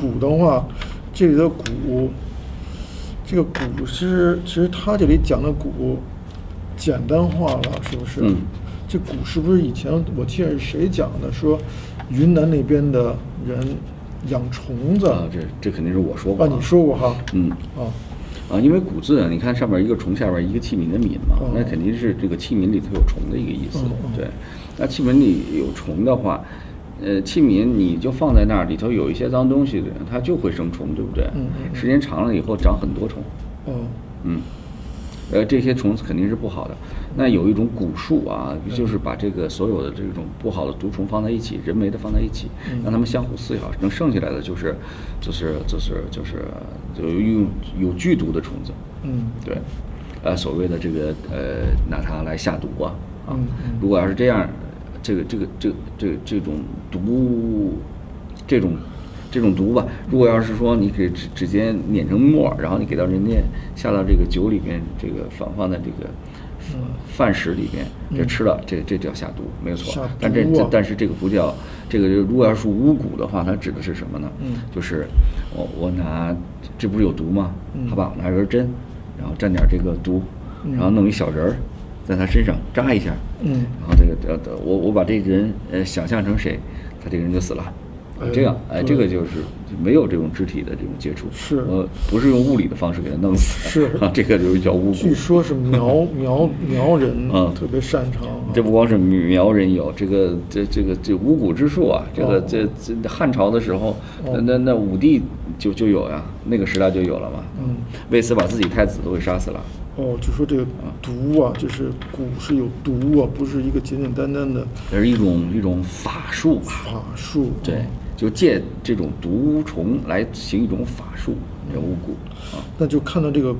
蛊的话，这里的蛊，这个蛊其实其实他这里讲的蛊简单化了，是不是？嗯这蛊是不是以前我记得是谁讲的？说云南那边的人养虫子啊，这这肯定是我说过啊，你说过哈？嗯啊，啊，因为古字啊，你看上面一个虫，下边一个器皿的皿嘛，哦那肯定是这个器皿里头有虫的一个意思。对，那器皿里有虫的话，呃，器皿你就放在那儿，里头有一些脏东西的，它就会生虫，对不对？嗯嗯嗯时间长了以后长很多虫，哦，嗯，呃，这些虫子肯定是不好的。那有一种蛊术啊，就是把这个所有的这种不好的毒虫放在一起，人为的放在一起，让它们相互撕咬，能剩下来的就是，就是就是就是就有有剧毒的虫子。嗯，对，呃，所谓的这个呃，拿它来下毒啊啊嗯嗯，如果要是这样，这个这个这个这个这种毒，这种这种毒吧，如果要是说你给直直接碾成沫儿，然后你给到人家下到这个酒里边，这个放放在这个嗯饭食里边，这吃了，这这叫下毒，没有错下。但这这但是这个不叫这个，如果要是巫蛊的话，它指的是什么呢？嗯就是我我拿这不是有毒吗？嗯好吧，我拿根针，然后蘸点这个毒，嗯然后弄一小人儿，在他身上扎一下，嗯。然后这个呃我我把这个人呃想象成谁，他这个人就死了。哎这样，哎，这个就是没有这种肢体的这种接触，是。呃，不是用物理的方式给他弄死，是。啊，这个就是叫巫蛊。据说是苗苗苗人啊特别擅长啊，这不光是苗人有，这个这这个这巫蛊之术啊，这个哦。这这汉朝的时候，那那武帝就就有呀，那个时代就有了嘛。嗯，为此把自己太子都给杀死了。哦，就说这个毒啊，就是蛊是有毒啊，不是一个简简单单的而是一种一种法术吧？法术。对，就借这种毒虫来行一种法术，叫巫蛊啊。那就看到这个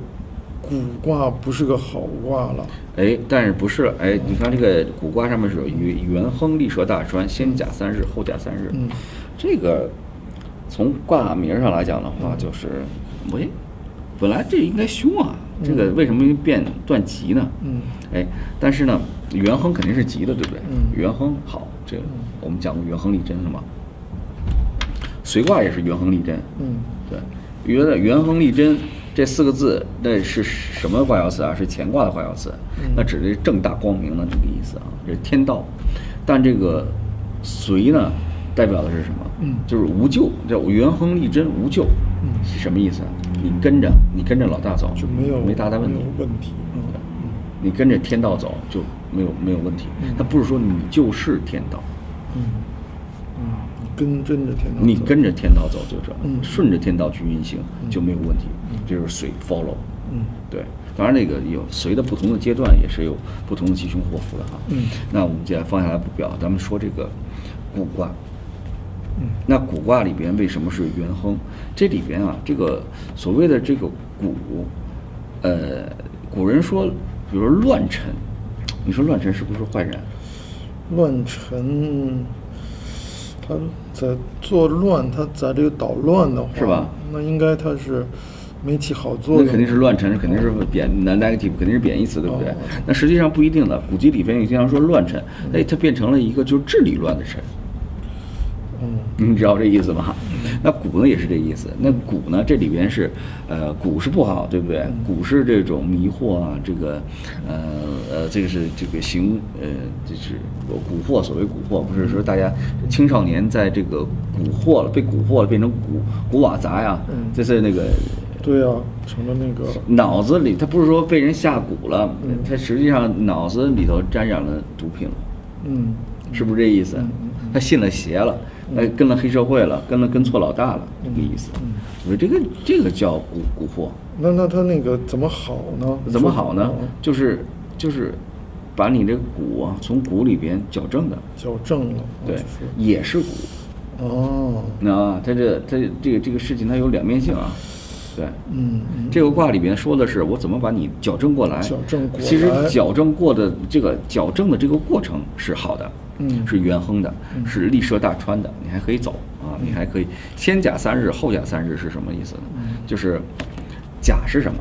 蛊卦不是个好卦了。哎，但是不是？哎，你看这个蛊卦上面是有元元亨利蛇大川，先甲三日，后甲三日。嗯，这个从卦名上来讲的话，就是喂，本来这应该凶啊，这个为什么变断吉呢？嗯哎，但是呢，元亨肯定是吉的，对不对？嗯元亨好，这个我们讲过元亨利贞是吗。随卦也是元亨利贞，嗯对，元的元亨利贞这四个字，那是什么卦爻辞啊？是乾卦的卦爻辞，嗯那指的是正大光明的这个意思啊，这是天道。但这个随呢，代表的是什么？嗯就是无咎，叫元亨利贞无咎，嗯是什么意思啊？你跟着你跟着老大走，就没有没大的问题没有，问题。嗯你跟着天道走就没有没有问题嗯。它不是说你就是天道，嗯嗯，你跟真着天道，你跟着天道走就这，嗯顺着天道去运行嗯就没有问题。这就是随 follow。嗯对，当然那个有随着不同的阶段也是有不同的吉凶祸福的哈。嗯那我们接下来放下来不表，咱们说这个古卦。嗯那古卦里边为什么是元亨？这里边啊，这个所谓的这个古，呃，古人说，比如说乱臣，你说乱臣是不是坏人？乱臣，他在作乱，他在这个捣乱的话，是吧？那应该他是没起好作用。那肯定是乱臣，肯定是贬那 negative，肯定是贬义词，对不对哦？那实际上不一定的。古籍里边也经常说乱臣，哎，他变成了一个就是治理乱的臣。嗯你知道这意思吗？那蛊呢也是这意思。那蛊呢，这里边是，呃，蛊是不好，对不对？蛊是这种迷惑啊，这个，呃呃，这个是这个行，呃，就是蛊惑。所谓蛊惑，不是说大家青少年在这个蛊惑了，被蛊惑了，变成蛊蛊瓦杂呀嗯，这是那个对啊，成了那个脑子里，他不是说被人下蛊了嗯，他实际上脑子里头沾染了毒品了。嗯是不是这意思？他信了邪了，呃，跟了黑社会了，跟了跟错老大了，这个意思嗯。所以这个这个叫蛊蛊惑，那那他那个怎么好呢？怎么好呢？就是就是把你这个蛊啊从蛊里边矫正的，矫正了，对，也是蛊。哦，那他这他这个这个事情它有两面性啊，对。嗯嗯，这个卦里边说的是我怎么把你矫正过来。矫正过来其实矫正过的这个矫正的这个过程是好的，嗯。是元亨的，嗯。是立涉大川的，你还可以走啊，你还可以先甲三日，后甲三日是什么意思呢？嗯。就是甲是什么？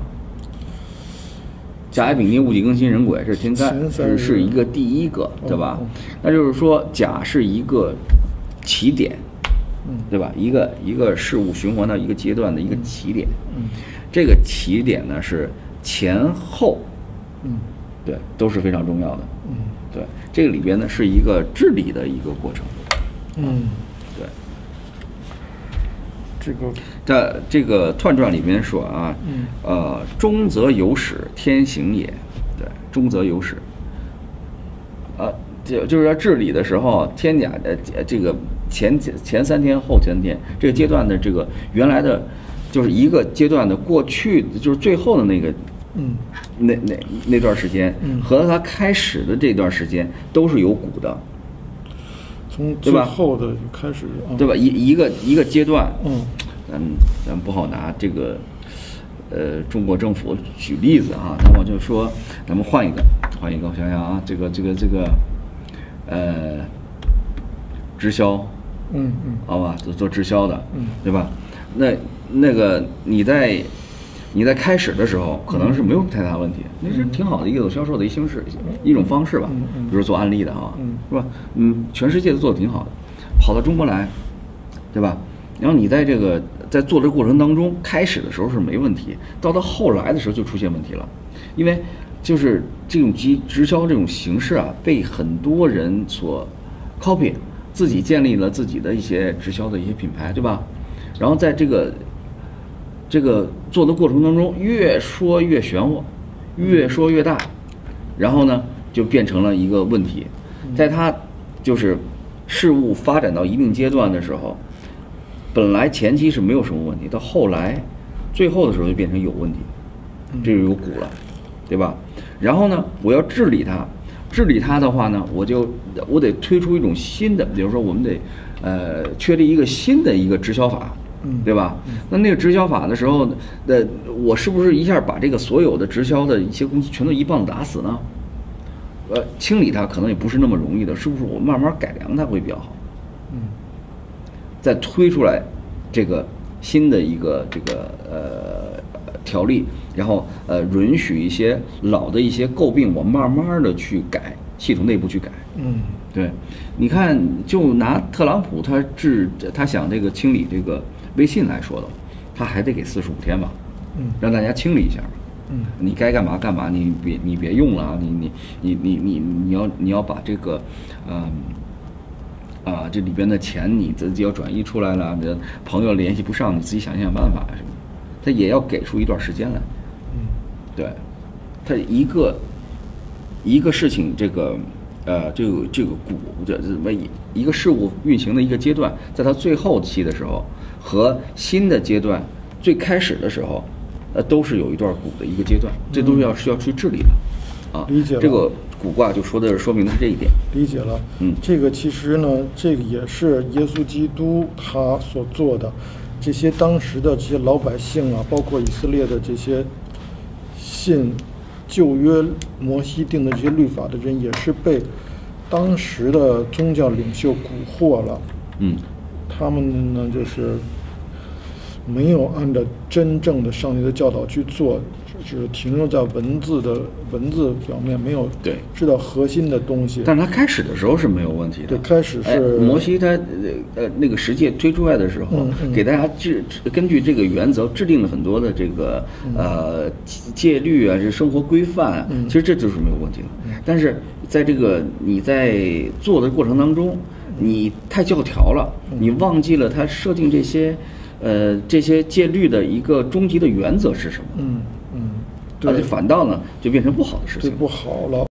甲乙丙丁戊己庚辛壬癸，这是天干，是前三日。是一个第一个，对吧？哦哦？那就是说甲是一个起点，嗯。对吧？一个一个事物循环到一个阶段的一个起点，嗯。这个起点呢是前后，嗯。对，都是非常重要的。嗯对，这个里边呢是一个治理的一个过程。嗯，对，这个在这个彖传里面说啊，嗯呃，中则有始，天行也。对，中则有始。呃，就就是要治理的时候，天甲的呃这个前前三天后三天这个阶段的这个原来的，就是一个阶段的过去，就是最后的那个嗯那那那段时间嗯和他开始的这段时间都是有股的，从最后的开始啊，对吧？一一个一个阶段，嗯咱咱不好拿这个，呃，中国政府举例子啊。那我就说，咱们换一个，换一个，我想想啊，这个这个这个，呃，直销，嗯嗯好吧，做做直销的，嗯对吧？那那个你在你在开始的时候可能是没有太大问题，那是挺好的一个销售的一形式，一种方式吧。比如做安利的啊嗯，是吧？嗯，全世界都做的挺好的，跑到中国来，对吧？然后你在这个在做的过程当中，开始的时候是没问题，到到后来的时候就出现问题了，因为就是这种直直销这种形式啊，被很多人所 copy，自己建立了自己的一些直销的一些品牌，对吧？然后在这个这个做的过程当中，越说越玄乎，越说越大，然后呢，就变成了一个问题，在它就是事物发展到一定阶段的时候，本来前期是没有什么问题，到后来最后的时候就变成有问题，这就有股了，对吧？然后呢，我要治理它，治理它的话呢，我就我得推出一种新的，比如说我们得呃确立一个新的一个直销法，嗯对吧？那那个直销法的时候，那我是不是一下把这个所有的直销的一些公司全都一棒子打死呢？呃，清理它可能也不是那么容易的，是不是？我慢慢改良它会比较好。嗯再推出来这个新的一个这个呃条例，然后呃允许一些老的一些诟病，我慢慢的去改，系统内部去改。嗯对，你看，就拿特朗普他治他想这个清理这个微信来说的，他还得给四十五天吧，嗯让大家清理一下。嗯你该干嘛干嘛，你别你别用了啊！你你你你你你要你要把这个，嗯、啊这里边的钱你自己要转移出来了，你的朋友联系不上，你自己想想办法什么，他也要给出一段时间来。嗯对，他一个一个事情，这个呃，这个这个股这怎么一一个事物运行的一个阶段，在它最后期的时候和新的阶段最开始的时候，呃，都是有一段古的一个阶段，这都是要需要去治理的啊。理解了这个古卦就说的是说明的是这一点。理解了。嗯这个其实呢，这个也是耶稣基督他所做的。这些当时的这些老百姓啊，包括以色列的这些信旧约摩西定的这些律法的人，也是被当时的宗教领袖蛊惑了。嗯他们呢，就是没有按照真正的上帝的教导去做，只是停留在文字的文字表面，没有对知道核心的东西。但是他开始的时候是没有问题的。对开始是哎摩西他呃呃那个十诫推出来的时候，嗯嗯给大家制根据这个原则制定了很多的这个呃戒律啊，这生活规范其实这就是没有问题的。但是在这个你在做的过程当中，你太教条了，你忘记了他设定这些呃这些戒律的一个终极的原则是什么，嗯嗯，对而且，反倒呢就变成不好的事情。对不好了。